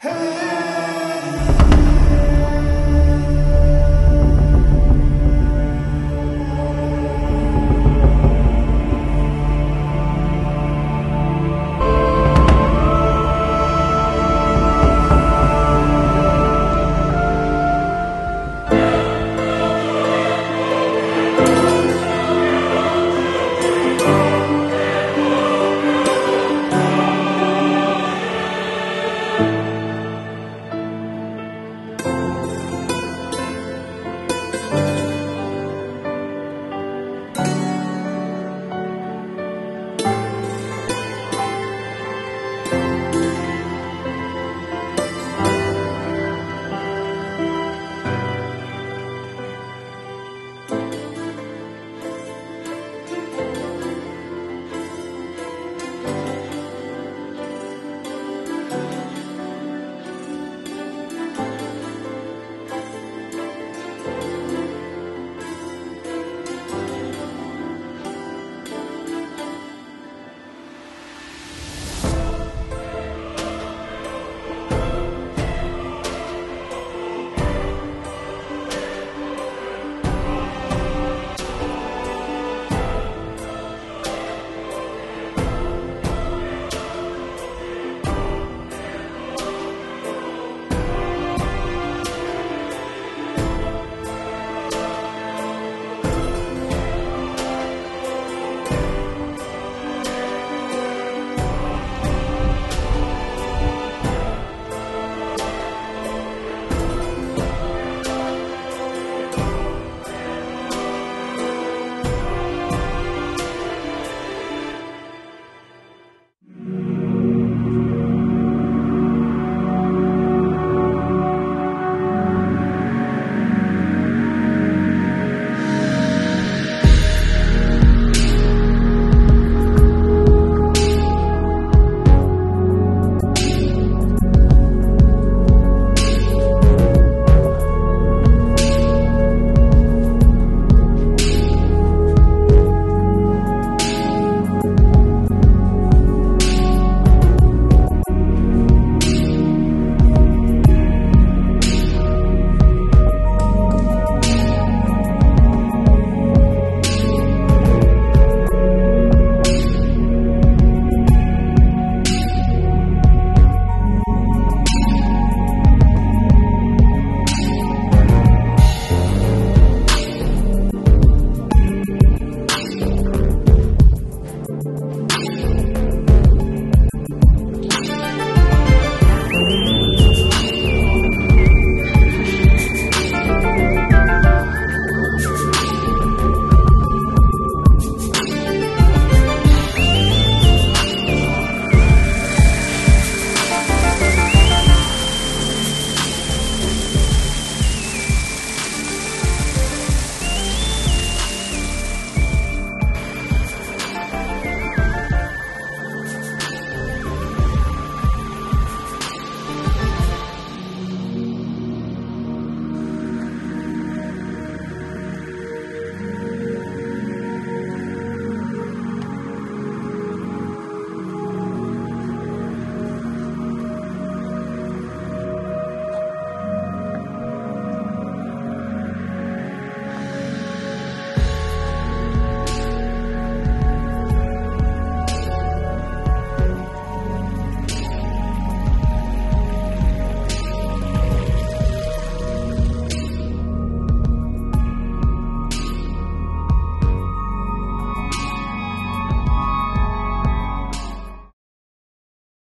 Hey!